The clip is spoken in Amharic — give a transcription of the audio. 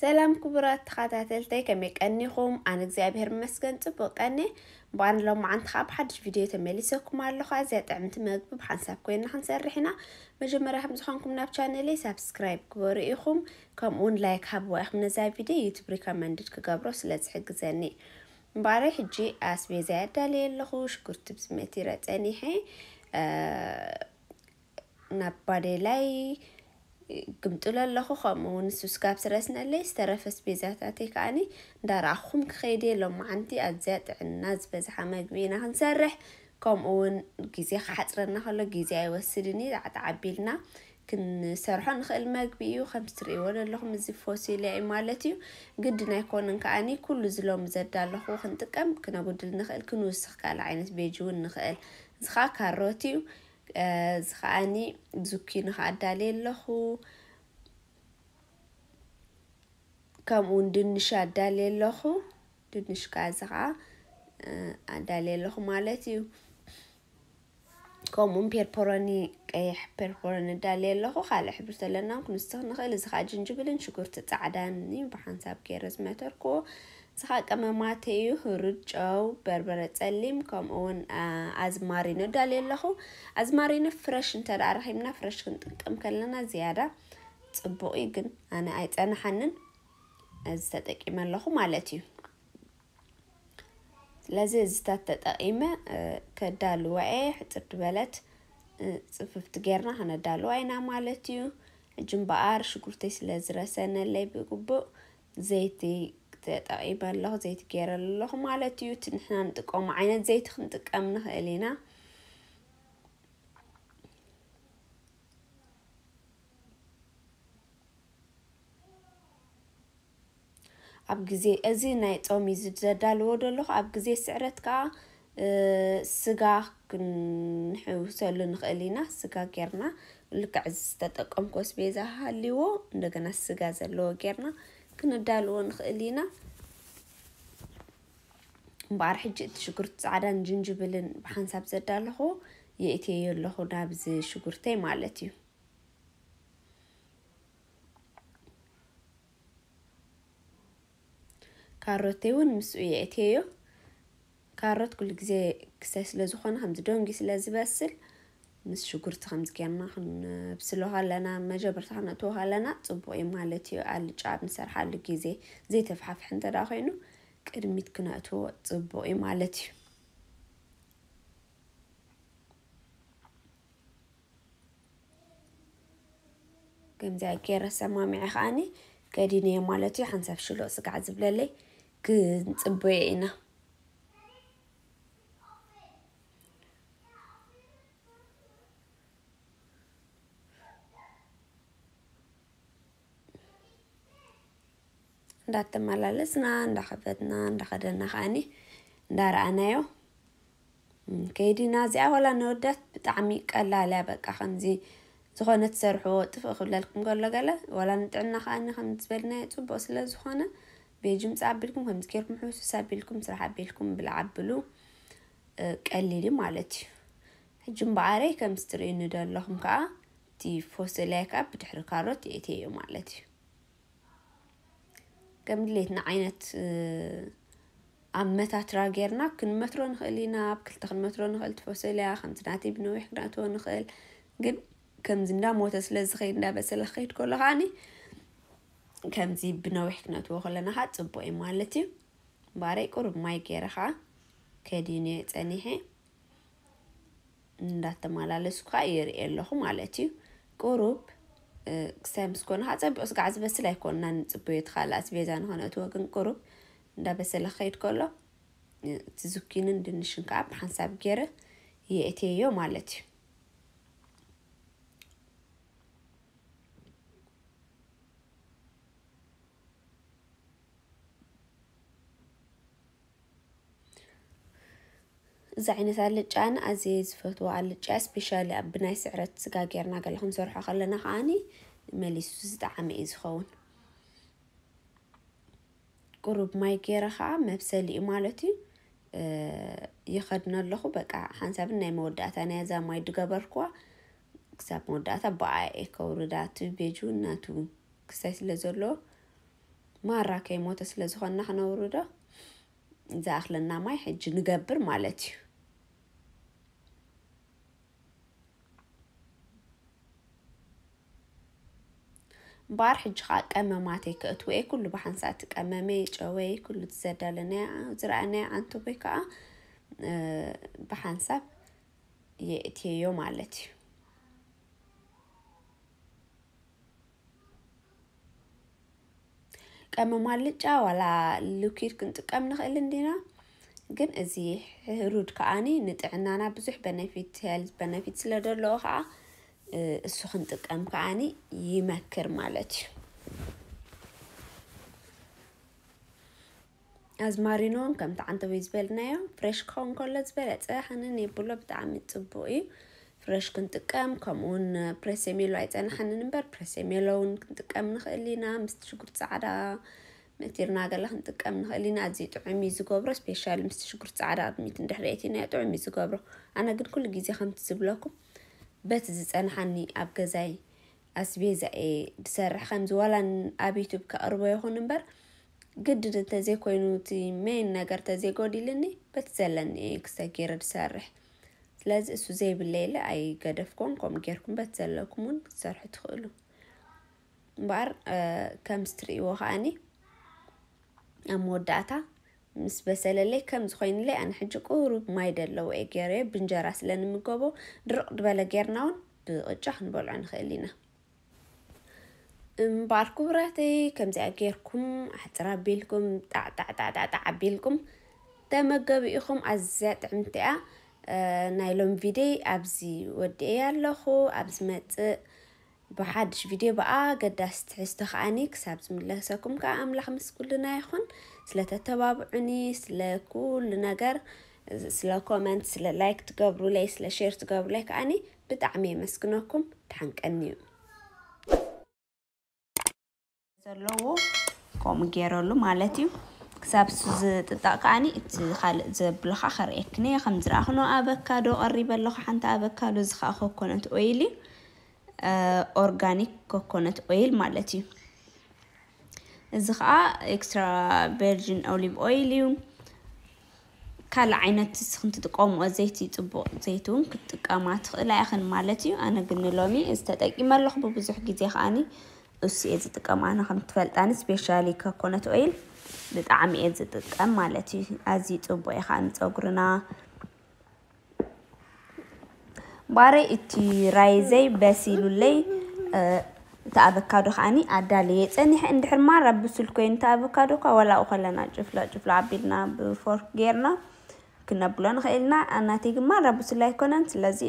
ሰላም ክቡራት ተኸታተልተይ ከመይ ቀኒኹም ኣነ እግዚኣብሔር መስገን ፅቡቅ ቀኒ እምበኣር ሎማዓንቲ ከዓ ብሓድሽ ቪድዮ ተመሊሰኩም ኣለኹ ኣዝያ ጥዕምቲ መግቢ ብሓንሳብ ኮይና ክንሰርሕ ኢና መጀመርያ ከም ዝኾንኩም ናብ ቻነለይ ሳብስክራይብ ክበሩ ኢኹም ከምኡውን ላይክ ሃብዋ ኢኹም ነዛ ቪድዮ ዩቱብ ሪከመንድድ ክገብሮ ስለ ዝሕግዘኒ እምበኣረይ ሕጂ ኣስቤዛ ያዳልየ ኣለኹ ሽጉርቲ ብስመቲረ ፀኒሐ ናብ ባዴላይ ግምጥሎ ኣለኹ ከምኡ ውን ስስጋብ ስረስነለይ ዝተረፈ ስቤዛታተይ ከዓኒ እንዳረኣኹም ክኸይድ ሎማዓንቲ ኣዝያ ጥዕና ዝበዝሓ መግቢ ኢና ክንሰርሕ ከምኡ ውን ግዜ ክሓፅረና ከሎ ግዜ ኣይወስድኒ ጣዕጣዓቢልና ክንሰርሖ ንኽእል መግቢ እዩ ከም ትሪእዎ ዘለኹም እዚ ፎሲልያ እዩ ማለት እዩ ግድን ኣይኮነን ከዓኒ ኩሉ ዝሎም ዘዳለኹ ክንጥቀም ክነጉድል ንኽእል ክንውስኽ ካልእ ዓይነት ቤጅ እውን ንኽእል እዚ ከዓ ካሮት እዩ እዚ ከዓኒ ዙኪኒ ከኣዳልየ ኣለኹ ከምኡውን ድንሽ ኣዳልየ ኣለኹ ድንሽ ከዓ እዚ ከዓ ኣዳልየ ኣለኹ ማለት እዩ ከምኡውን ፔርፖሮኒ ቀይሕ ፔርፖሮኒ ኣዳልየ ኣለኹ ካልእ ሕብሪ ተለና ክንውስኽ ንኽእል እዚ ከዓ ጅንጅብልን ሽጉርቲ ፃዕዳን እዩ ብሓንሳብ ገይረ ዝመተርክዎ እዚ ከዓ ቀመማተ እዩ ህሩድ ጨው በርበረ ፀሊም ከምኡውን ኣዝማሪኖ ዳልየ ኣለኹ ኣዝማሪኖ ፍረሽ እንተደኣ ረኺብና ፍረሽ ክንጥቀም ከለና ዝያዳ ፅቡቅ እዩ ግን ኣነ ኣይፀናሓንን እዚ ተጠቂመ ኣለኹ ማለት እዩ ስለዚ እዚታት ተጠቂመ ከዳልዋ እየ ሕፅር ድበለት ፅፍፍቲ ጌርና ከነዳልዋ ኢና ማለት እዩ ሕጂ እምበኣር ሽጉርተይ ስለ ዝረሰነለይ ብግቡእ ዘይቲ ተጠቂመ ኣለኹ ዘይቲ ገይረ ኣለኹ ማለት እዩ እቲ ንሕና ንጥቀሙ ዓይነት ዘይቲ ክንጥቀም ንኽእል ኢና ኣብ ግዜ እዚ ናይ ፆሚ ዘዳልዎ ዘለኹ ኣብ ግዜ ስዕረት ከዓ ስጋ ክንሕውሰሉ ንኽእል ኢና። ስጋ ጌርና ልክዕ ዝተጠቀምኮ ስቤዛ ሃልይዎ እንደገና ስጋ ዘለዎ ጌርና ክነዳልዎ ንኽእል ኢና። እምበኣር ሕጂ እቲ ሽጉርቲ ፃዕዳን ጅንጅብልን ብሓንሳብ ዘዳለኹ የእትየዮ ኣለኹ ናብዚ ሽጉርተይ ማለት እዩ ካሮተይ እውን ምስኡ የእትየዮ ካሮት ኩሉ ግዜ ክሳይ ስለ ዝኾነ ከምዚ ደንጊ ስለ ዝበስል ምስ ሽጉርቲ ከምዚ ጌርና ክንብስሎ ከለና መጀመርታ ክነእትዎ ከለና ፅቡቅ እዩ ማለት እዩ። ኣልጫ ምሰርሓሉ ግዜ ዘይተፋሓፍሕ እንተዳ ኮይኑ ቅድሚት ክነእትዎ ፅቡቅ እዩ ማለት እዩ። ከምዚኣ ገይረ ሰማሚዐ ከዓኒ ከዲነዮ ማለት እዩ። ሓንሳብ ሽሎ ስጋዕ ዝብለለይ ክንፅበዮ ኢና እንዳተመላለስና እንዳኸፈትና እንዳኸደና ከዓኒ እንዳረኣናዮ ከይዲና እዚኣ ዋላ ንወዳት ብጣዕሚ ቀላል እያ። በቃ ከምዚ ዝኾነ ትሰርሕዎ ጥፍእ ክብለልኩም ከሎ ገለ ዋላ ንጥዕና ከዓኒ ከም ፅቡቅ ስለ ዝኾነ ቤጅ ምፅ ኣቢልኩም ከምዚ ጌርኩም ሕውስስ ኣቢልኩም ስራሕ ኣቢልኩም ብላ ዓብሉ ቀሊል እዩ ማለት እዩ ሕጂ እምበኣረይ ከምዚ ትርእዩኒ ዘለኹም ከዓ እቲ ፎሰልያ ከዓ ብድሕሪ ካሮት የእትየ እዩ ማለት እዩ ከም ድሌትና ዓይነት ኣብ መታትራ ጌርና ክንመትሮ ንኽእል ኢና ኣብ ክልተ ክንመትሮ ንኽእል ትፈሰልያ ከምዚ ናተይ ብነዊሕ ክነእትዎ ንኽእል ግን ከምዚ እንዳሞተ ስለ ዝኸይድ እንዳበሰለ ክኸይድ ከሎ ከዓኒ ከምዚ ብነዊሕ ክነእትዎ ከለና ከዓ ፅቡቅ እዩ ማለት እዩ። እምበኣረይ ቁሩብ ማይ ገይረ ከዓ ከዲንዮ ፀኒሐ እንዳተመላለሱ ከዓ የርኢ ኣለኹ ማለት እዩ። ቁሩብ ክሳይ ምስ ኮነ ከዓ ፀቢቑ ስጋዕ ዝበስል ኣይኮንና ንፅበዮ ካልእ ኣስቤዛ ንኽነእትዎ ግን ቁሩብ እንዳበሰለ ክኸይድ ከሎ እቲ ዙኪንን ድንሽን ከዓ ብሓንሳብ ገይረ የእትየዮ ማለት እዩ እዚ ዓይነት ኣልጫ ኣነ ኣዝየ ዝፈትዎ ኣልጫ specially ኣብ ብናይ ስዕረት ስጋ ጌርና ገለ ክንሰርሖ ከለና ከዓኒ መሊሱ ዝጣዕመ እዩ ዝኸውን። ቁሩብ ማይ ገይረ ከዓ መብሰሊ እዩ ማለት እዩ። ይኸድኖ ኣለኹ በቃ ሓንሳብን ናይ መወዳእታ ናይ እዛ ማይ ድገበርክዋ ክሳብ መወዳእታ በኣ ከውርዳ እቲ ቤጁ እናቱ ክሳይ ስለ ዘለዎ ማራ ከይሞተ ስለ ዝኾንና ክነብሩ ዶ ዝኣኽለና ማይ ሕጂ ንገብር ማለት እዩ እምበር ሕጂ ከዓ ቀመማተይ ከእትወየ ኩሉ ብሓንሳእ ትቀመመይ ጨወይ ኩሉ ትዘዳለናያ ዝረኣናዮ ዓንቶ ወይ ከዓ ብሓንሳብ የእትየዮ ማለት እዩ። ቀመማ ኣልጫ ዋላ ልኪድ ክንጥቀም ንኽእል እንዲና ግን እዚ ሕሩድ ከዓኒ ንጥዕናና ብዙሕ benefit health benefit ስለ ዘለዎ ከዓ እሱ ክንጥቀም ከዓኒ ይመክር ማለት እዩ ኣዝማሪኖ ከምቲ ዓንተወይ ዝበልናዮ ፍሬሽ ክኸውን ከሎ ዝበለፀ ሓንን የብሎ ብጣዕሚ ፅቡቅ እዩ ፍሬሽ ክንጥቀም ከምኡውን ፕሬሴሜሎ ኣይፀናሐንን እምበር ፕሬሴሜሎ እውን ክንጥቀም ንኽእል ኢና ምስቲ ሽጉርቲ ፃዕዳ መቲርና ገለ ክንጥቀም ንኽእል ኢና ኣዝዩ ጥዑም እዩ ዝገብሮ ስፔሻሊ ምስቲ ሽጉርቲ ፃዕዳ ቅድሚት እንድሕር እቲናዮ ጥዑም እዩ ዝገብሮ ኣነ ግን ኩሉ ግዜ ከምቲ ዝብለኩም በቲ ዝፀንሓኒ ኣብ ገዛይ ኣስቤዛ እየ ዝሰርሕ ከምዚ ዋላ ኣብ YouTube ከቕርቦ ይኹን እምበር ግድን እንተዘይኮይኑ እቲ main ነገር ተዘይጎዲልኒ በቲ ዘለኒ እየ ክሳብ ገይረ ዝሰርሕ ስለዚ እሱ ዘይብለ የለ ኣይገደፍኩም ከምኡ ጌርኩም በቲ ዘለኩም እውን ክትሰርሑ ትኽእሉ። እምበር ከምዚ ትርእይዎ ከዓኒ ኣብ መወዳእታ ምስ በሰለለይ ከምዚ ኮይኑለይ ኣነ ሕጂ ቁሩብ ማይ ደለዎ እየ ገይረዮ ብንጀራ ስለንምገቦ ድርቅ ድበለ ጌርና እውን ብቅጫ ክንበልዖ ንኽእል ኢና እምበር ክቡራተይ ከምዚኣ ጌርኩም ኣሕፅር ኣቢልኩም ጣዕጣዕጣዕጣዕ ኣቢልኩም ተመገቢ ኢኹም ኣዝያ ጥዕምቲ እያ ናይ ሎም ቪድዮ ኣብዚ ወዲአ ኣለኹ ኣብ ዝመፅእ ብሓድሽ ቪድዮ በኣ ገዳሲ ትሕዝቶ ከዓኒ ክሳብ ዝምለሰኩም ከዓ ኣምላኽ ምስ ኩልና ይኹን። ስለተተባብዑኒ ስለ ኩሉ ነገር ስለ comment ስለ like ትገብሩለይ ስለ share ትገብሩለይ ከዓኒ ብጣዕሚ የመስግነኩም። ተሓንቀኒ እዩ። ዘለዎ ከምኡ ገይረሉ ማለት እዩ። ክሳብ ሱ ዝጥጣቕ ከዓኒ እቲ ካልእ ዘብልካ ከርእየክኒ ከም ዝረኣኽኖ ኣበካዶ ቀሪበ ኣለኹ ሓንቲ ኣበካዶ እዚ ከዓ coconut oil እዩ ኦርጋኒክ ኮኮነት ኦይል ማለት እዩ እዚ ከዓ ኤክስትራ ቨርጂን ኦሊቭ ኦይል እዩ ካልእ ዓይነት ስክን ትጥቀምኦ ዘይቲ ፅቡቅ ዘይቲ እውን ክትጥቀማ ትኽእላ ኢኽን ማለት እዩ ኣነ ግን ሎሚ እዚ ተጠቂመ ኣለኹ ብብዙሕ ግዜ ከዓኒ እሱ እየ ዝጥቀም ኣነ ከም ትፈልጣኒ ስፔሻሊ ኮኮነት ኦይል ብጣዕሚ እየ ዝጥቀም ማለት እዩ ኣዝዩ ፅቡቅ እዩ ከዓ ንፀጉርና ባረይ እቲ rice ይ በሲሉለይ እቲ ኣቨካዶ ከዓኒ ኣዳልየ ፀኒሐ እንድሕር ማ ረብሱል ኮይኑ እቲ ኣቨካዶ ካ ወላኡ ከለና ጭፍሎ ጭፍሎ ኣቢልና ብፎርክ ጌርና ክነብሎ ንኽእል ኢና። እናተይ ግማ ረብሱል ኣይኮነን ስለዚ